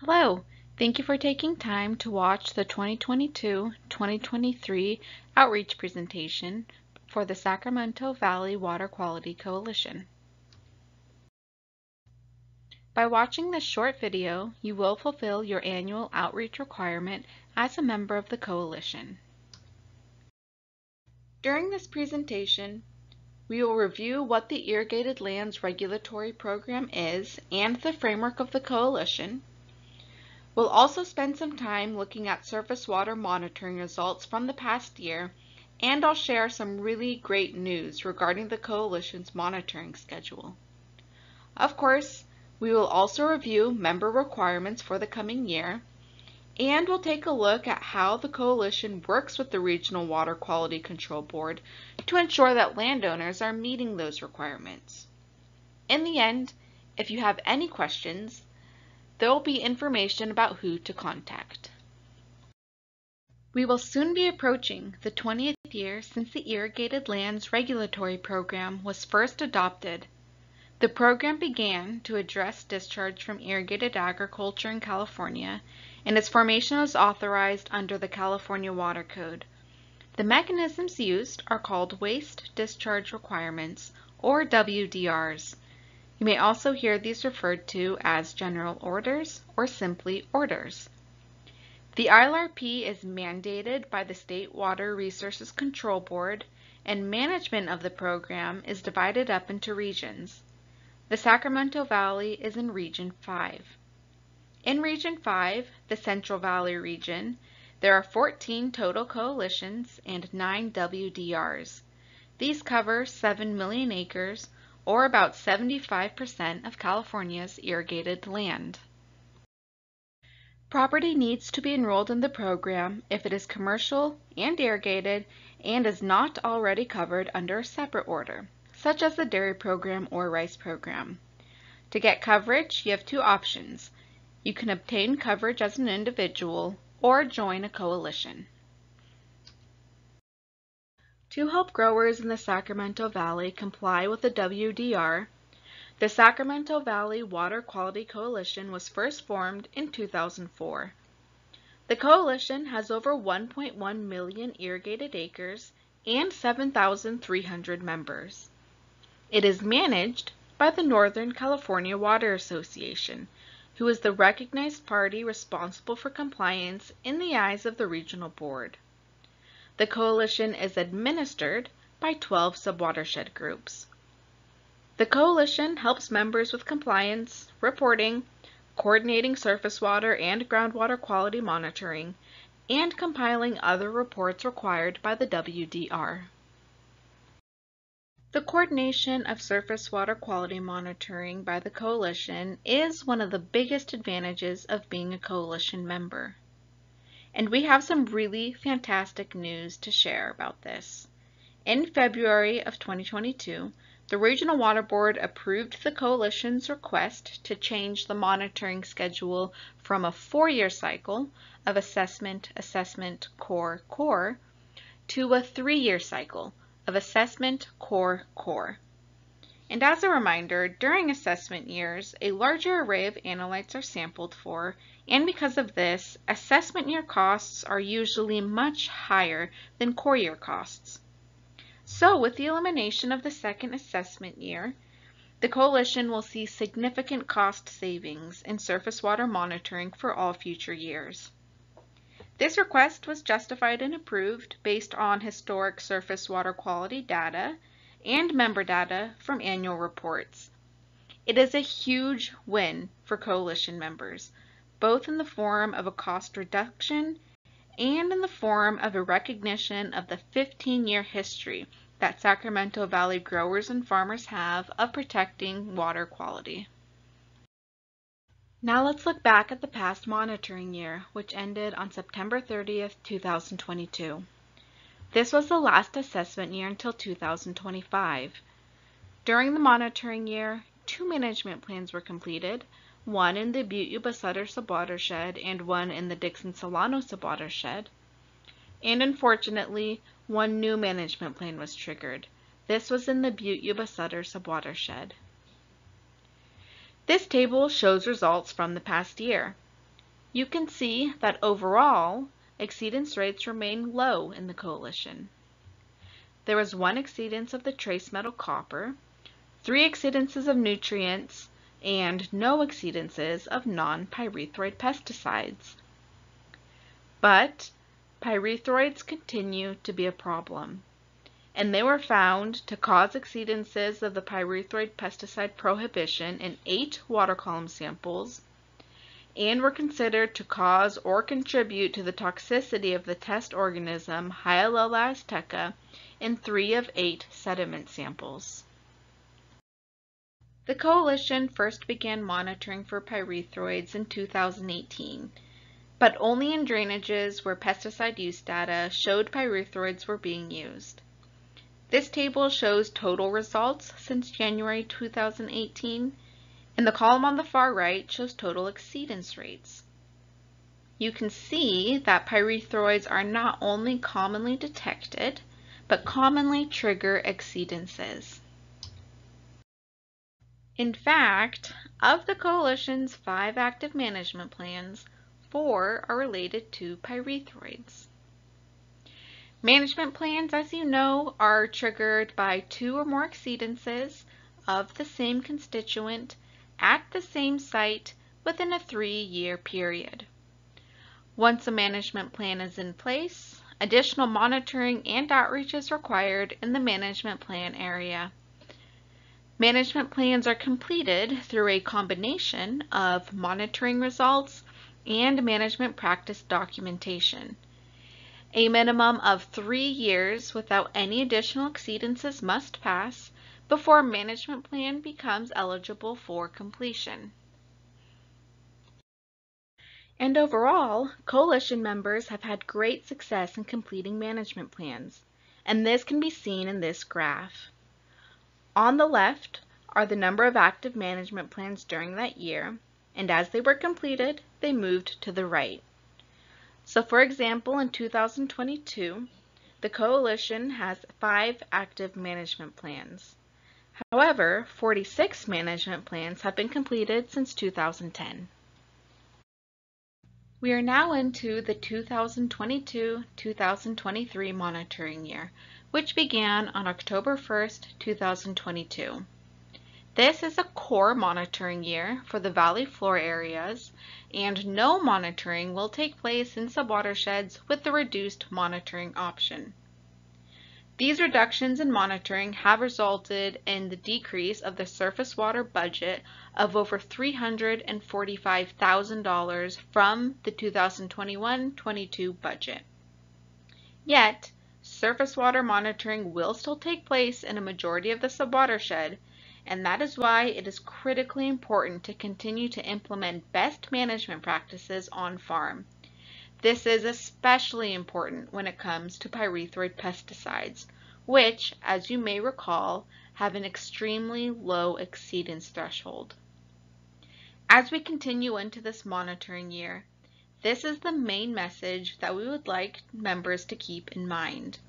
Hello, thank you for taking time to watch the 2022-2023 outreach presentation for the Sacramento Valley Water Quality Coalition. By watching this short video, you will fulfill your annual outreach requirement as a member of the coalition. During this presentation, we will review what the Irrigated Lands Regulatory Program is and the framework of the coalition. We'll also spend some time looking at surface water monitoring results from the past year, and I'll share some really great news regarding the coalition's monitoring schedule. Of course, we will also review member requirements for the coming year, and we'll take a look at how the coalition works with the Regional Water Quality Control Board to ensure that landowners are meeting those requirements. In the end, if you have any questions, there will be information about who to contact. We will soon be approaching the 20th year since the Irrigated Lands Regulatory Program was first adopted. The program began to address discharge from irrigated agriculture in California and its formation was authorized under the California Water Code. The mechanisms used are called Waste Discharge Requirements, or WDRs. You may also hear these referred to as General Orders or simply Orders. The ILRP is mandated by the State Water Resources Control Board, and management of the program is divided up into regions. The Sacramento Valley is in Region 5. In Region 5, the Central Valley region, there are 14 total coalitions and 9 WDRs. These cover 7 million acres, or about 75% of California's irrigated land. Property needs to be enrolled in the program if it is commercial and irrigated and is not already covered under a separate order, such as the dairy program or rice program. To get coverage, you have two options. You can obtain coverage as an individual or join a coalition. To help growers in the Sacramento Valley comply with the WDR, the Sacramento Valley Water Quality Coalition was first formed in 2004. The coalition has over 1.1 million irrigated acres and 7,300 members. It is managed by the Northern California Water Association, who is the recognized party responsible for compliance in the eyes of the regional board. The coalition is administered by 12 subwatershed groups. The coalition helps members with compliance, reporting, coordinating surface water and groundwater quality monitoring, and compiling other reports required by the WDR. The coordination of surface water quality monitoring by the coalition is one of the biggest advantages of being a coalition member. And we have some really fantastic news to share about this. In February of 2022, the Regional Water Board approved the coalition's request to change the monitoring schedule from a four-year cycle of assessment, assessment, core, core to a three-year cycle of Assessment Core Core. And as a reminder, during assessment years, a larger array of analytes are sampled for, and because of this, assessment year costs are usually much higher than core year costs. So with the elimination of the second assessment year, the coalition will see significant cost savings in surface water monitoring for all future years. This request was justified and approved based on historic surface water quality data and member data from annual reports. It is a huge win for coalition members, both in the form of a cost reduction and in the form of a recognition of the 15-year history that Sacramento Valley growers and farmers have of protecting water quality. Now let's look back at the past monitoring year, which ended on September 30th, 2022. This was the last assessment year until 2025. During the monitoring year, two management plans were completed, one in the Butte Yuba Sutter subwatershed and one in the Dixon Solano subwatershed. And unfortunately, one new management plan was triggered. This was in the Butte Yuba Sutter subwatershed. This table shows results from the past year. you can see that overall, exceedance rates remain low in the coalition. There was one exceedance of the trace metal copper, three exceedances of nutrients, and no exceedances of non-pyrethroid pesticides. But pyrethroids continue to be a problem, and they were found to cause exceedances of the pyrethroid pesticide prohibition in eight water column samples and were considered to cause or contribute to the toxicity of the test organism Hyalella azteca in three of eight sediment samples. The coalition first began monitoring for pyrethroids in 2018, but only in drainages where pesticide use data showed pyrethroids were being used. This table shows total results since January 2018, and the column on the far right shows total exceedance rates. You can see that pyrethroids are not only commonly detected, but commonly trigger exceedances. In fact, of the Coalition's five active management plans, four are related to pyrethroids. Management plans, as you know, are triggered by two or more exceedances of the same constituent at the same site within a three-year period. Once a management plan is in place, additional monitoring and outreach is required in the management plan area. Management plans are completed through a combination of monitoring results and management practice documentation. A minimum of three years without any additional exceedances must pass before management plan becomes eligible for completion. And overall, coalition members have had great success in completing management plans, and this can be seen in this graph. On the left are the number of active management plans during that year, and as they were completed, they moved to the right. So for example, in 2022, the coalition has five active management plans. However, 46 management plans have been completed since 2010. We are now into the 2022-2023 monitoring year, which began on October 1, 2022. This is a core monitoring year for the valley floor areas, and no monitoring will take place in subwatersheds with the reduced monitoring option. These reductions in monitoring have resulted in the decrease of the surface water budget of over $345,000 from the 2021-22 budget. Yet, surface water monitoring will still take place in a majority of the subwatershed, and that is why it is critically important to continue to implement best management practices on farm. This is especially important when it comes to pyrethroid pesticides, which, as you may recall, have an extremely low exceedance threshold. As we continue into this monitoring year, this is the main message that we would like members to keep in mind.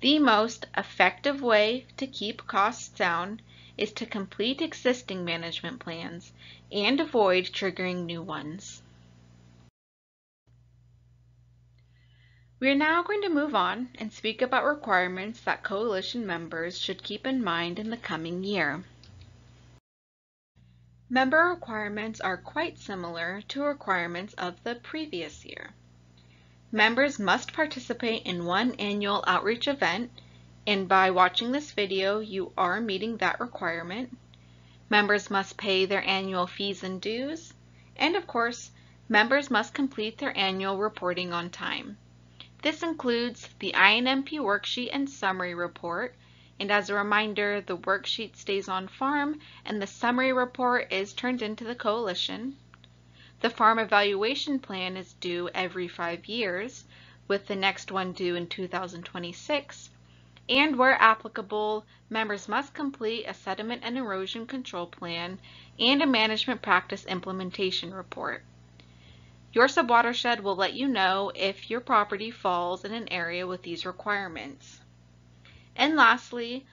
The most effective way to keep costs down is to complete existing management plans and avoid triggering new ones. We are now going to move on and speak about requirements that Coalition members should keep in mind in the coming year. Member requirements are quite similar to requirements of the previous year. Members must participate in one annual outreach event, and by watching this video, you are meeting that requirement. Members must pay their annual fees and dues, and of course, members must complete their annual reporting on time. This includes the INMP worksheet and summary report, and as a reminder, the worksheet stays on farm and the summary report is turned into the coalition. The farm evaluation plan is due every five years, with the next one due in 2026. And where applicable, members must complete a sediment and erosion control plan and a management practice implementation report. Your subwatershed will let you know if your property falls in an area with these requirements. And lastly,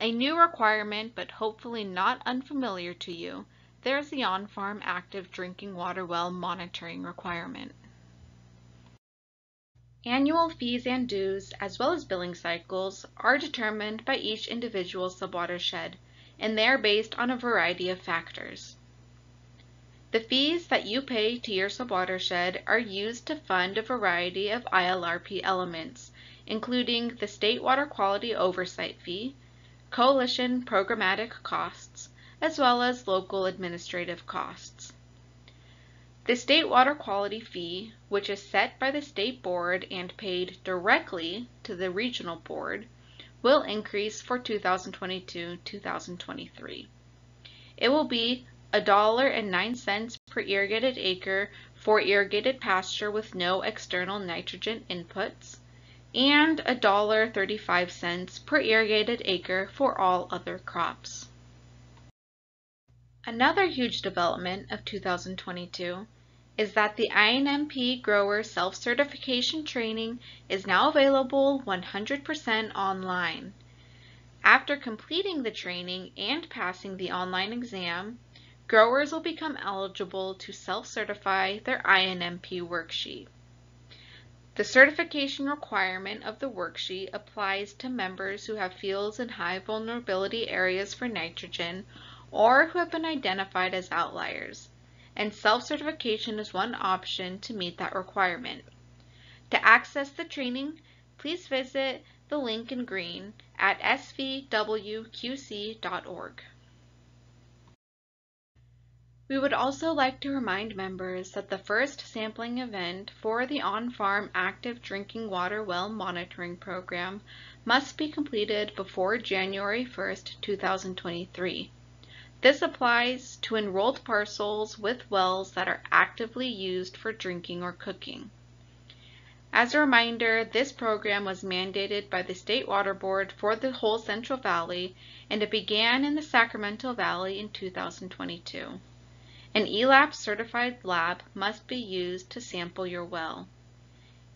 a new requirement, but hopefully not unfamiliar to you, there's the on-farm active drinking water well monitoring requirement. Annual fees and dues, as well as billing cycles, are determined by each individual subwatershed, and they are based on a variety of factors. The fees that you pay to your subwatershed are used to fund a variety of ILRP elements, including the State Water Quality Oversight Fee, Coalition programmatic costs, as well as local administrative costs. The State Water Quality Fee, which is set by the State Board and paid directly to the Regional Board, will increase for 2022-2023. It will be $1.09 per irrigated acre for irrigated pasture with no external nitrogen inputs, and $1.35 per irrigated acre for all other crops. Another huge development of 2022 is that the INMP grower self-certification training is now available 100% online. After completing the training and passing the online exam, growers will become eligible to self-certify their INMP worksheet. The certification requirement of the worksheet applies to members who have fields in high vulnerability areas for nitrogen or who have been identified as outliers, and self-certification is one option to meet that requirement. To access the training, please visit the link in green at svwqc.org. We would also like to remind members that the first sampling event for the on-farm active drinking water well monitoring program must be completed before January 1, 2023. This applies to enrolled parcels with wells that are actively used for drinking or cooking. As a reminder, this program was mandated by the State Water Board for the whole Central Valley and it began in the Sacramento Valley in 2022. An ELAP certified lab must be used to sample your well.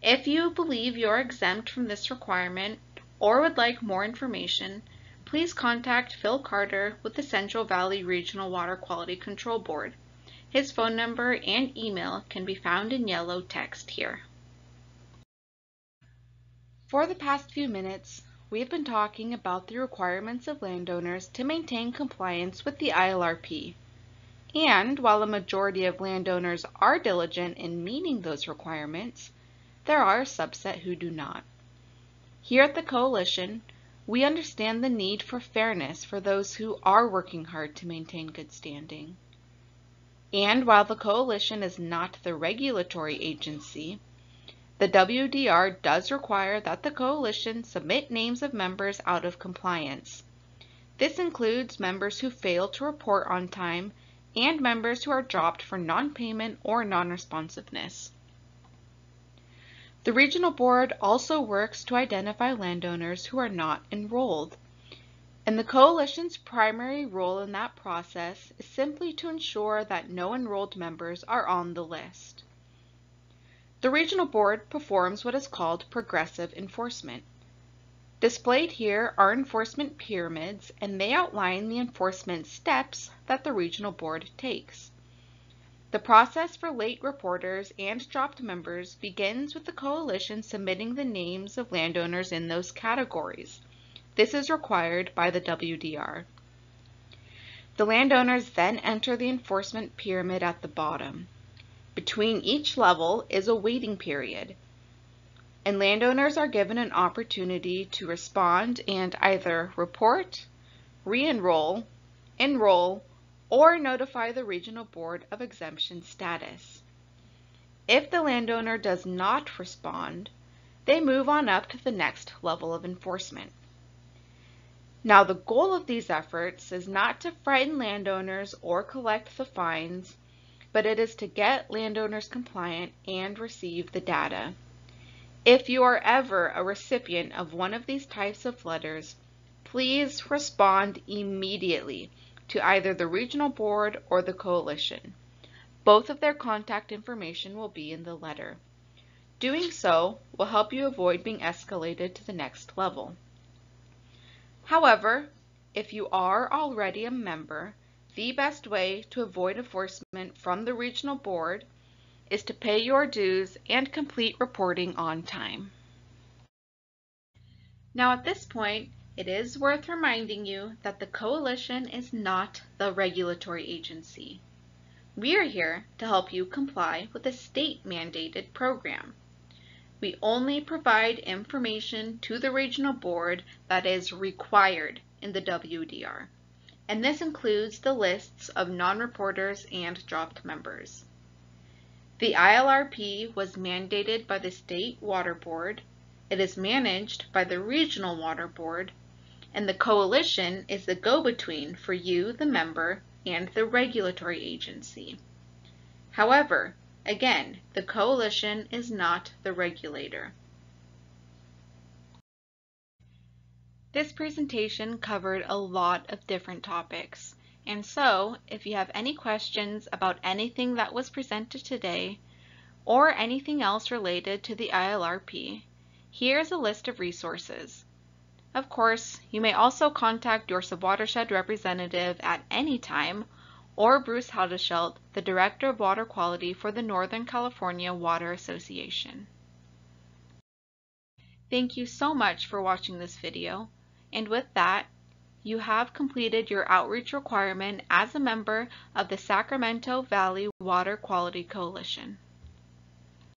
If you believe you're exempt from this requirement or would like more information, please contact Phil Carter with the Central Valley Regional Water Quality Control Board. His phone number and email can be found in yellow text here. For the past few minutes, we have been talking about the requirements of landowners to maintain compliance with the ILRP. And while a majority of landowners are diligent in meeting those requirements, there are a subset who do not. Here at the Coalition, we understand the need for fairness for those who are working hard to maintain good standing. And while the Coalition is not the regulatory agency, the WDR does require that the Coalition submit names of members out of compliance. This includes members who fail to report on time and members who are dropped for non-payment or non-responsiveness. The Regional Board also works to identify landowners who are not enrolled. And the Coalition's primary role in that process is simply to ensure that no enrolled members are on the list. The Regional Board performs what is called progressive enforcement. Displayed here are enforcement pyramids and they outline the enforcement steps that the regional board takes. The process for late reporters and dropped members begins with the coalition submitting the names of landowners in those categories. This is required by the WDR. The landowners then enter the enforcement pyramid at the bottom. Between each level is a waiting period and landowners are given an opportunity to respond and either report, re-enroll, enroll, or notify the regional board of exemption status. If the landowner does not respond, they move on up to the next level of enforcement. Now the goal of these efforts is not to frighten landowners or collect the fines, but it is to get landowners compliant and receive the data. If you are ever a recipient of one of these types of letters, please respond immediately to either the regional board or the coalition. Both of their contact information will be in the letter. Doing so will help you avoid being escalated to the next level. However, if you are already a member, the best way to avoid enforcement from the regional board is to pay your dues and complete reporting on time. Now at this point, it is worth reminding you that the Coalition is not the regulatory agency. We are here to help you comply with a state-mandated program. We only provide information to the regional board that is required in the WDR, and this includes the lists of non-reporters and dropped members. The ILRP was mandated by the State Water Board, it is managed by the Regional Water Board, and the coalition is the go-between for you, the member, and the regulatory agency. However, again, the coalition is not the regulator. This presentation covered a lot of different topics, and so if you have any questions about anything that was presented today, or anything else related to the ILRP, here's a list of resources. Of course, you may also contact your subwatershed representative at any time or Bruce Houdesheldt, the Director of Water Quality for the Northern California Water Association. Thank you so much for watching this video, and with that, you have completed your outreach requirement as a member of the Sacramento Valley Water Quality Coalition.